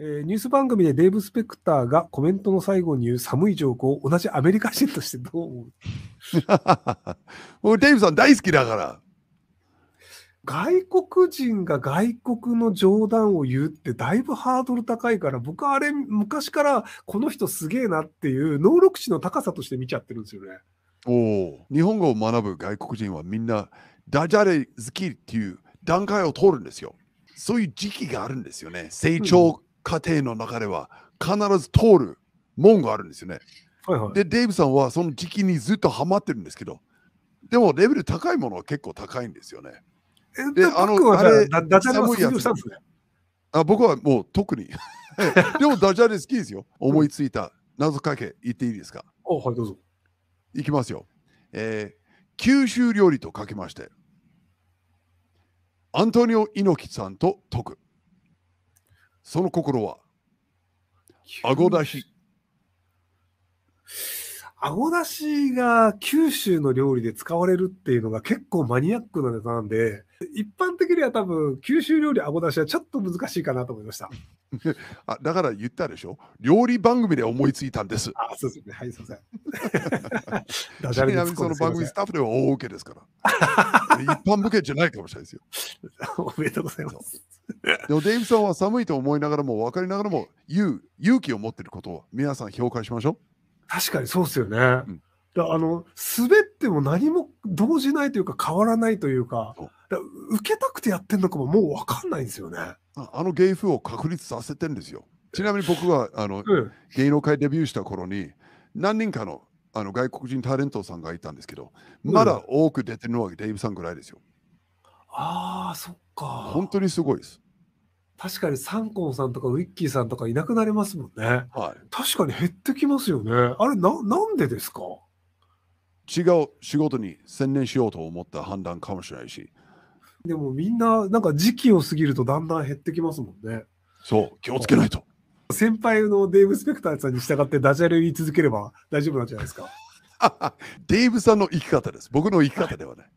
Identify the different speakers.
Speaker 1: えーニュース番組でデーブ・スペクターがコメントの最後に言う寒いジョークを同じアメリカ人としてどう思う？
Speaker 2: もうデイブさん大好きだから。
Speaker 1: 外国人が外国の冗談を言うってだいぶハードル高いから、僕はあれ昔からこの人すげえなっていう能力値の高さとして見ちゃってるんですよね。
Speaker 2: おお。日本語を学ぶ外国人はみんなダジャレ好きっていう段階を通るんですよ。そういう時期があるんですよね。成長過程の中では必ず通る門があるんですよね。
Speaker 1: はいはい。
Speaker 2: で、デイブさんはその時期にずっとハマってるんですけど、でもレベル高いものは結構高いんですよね。
Speaker 1: え
Speaker 2: で
Speaker 1: であの、
Speaker 2: あれ
Speaker 1: あダダジャレは卒業したんですね。
Speaker 2: あ僕はもう特に。でもダジャレ好きですよ。思いついた謎かけ言っていいですか？
Speaker 1: おはい、どうぞ。
Speaker 2: いきますよ。えー九州料理とかけまして、アントニオ猪木さんと解く。その心は、顎出し。
Speaker 1: 顎出しが九州の料理で使われるっていうのが結構マニアックなネタなんで、一般的には多分九州料理顎出しはちょっと難しいかなと思いました。
Speaker 2: あだから言ったでしょ？料理番組で思いついたんです。
Speaker 1: あ、そうですね。はい、すいません。ダジャレ
Speaker 2: ちなみにその番組スタッフでは大受けですから。一般向けじゃないかもしれないですよ。
Speaker 1: おめでとうございます。
Speaker 2: でもデイブさんは寒いと思いながらも分かりながらも言う勇気を持っていることを皆さん評価しましょ
Speaker 1: 確かにそうですよね。
Speaker 2: ん
Speaker 1: だあの滑っても何も動じないというか変わらないというか受けたくてやってんのかももう分かんないんですよね。
Speaker 2: う。ああの芸風を確立させてるんですよ。ちなみに僕があの
Speaker 1: うん、
Speaker 2: 芸能界デビューした頃に何人かのあの外国人タレントさんがいたんですけど、まだ多く出てるのはデイブさんぐらいですよ。
Speaker 1: ああ、そっか。
Speaker 2: 本当にすごいです。
Speaker 1: 確かにサンコンさんとかウィッキーさんとかいなくなりますもんね。
Speaker 2: はい。
Speaker 1: 確かに減ってきますよね。あれな、なんでですか？
Speaker 2: 違う仕事に専念しようと思った判断かもしれないし、
Speaker 1: でもみんな、なんか時期を過ぎるとだんだん減ってきますもんね。
Speaker 2: そう、気をつけないと。
Speaker 1: 先輩のデーブ・スペクターさんに従ってダジャレ言い続ければ大丈夫なんじゃないですか？
Speaker 2: デイブさんの生き方です。僕の生き方ではない。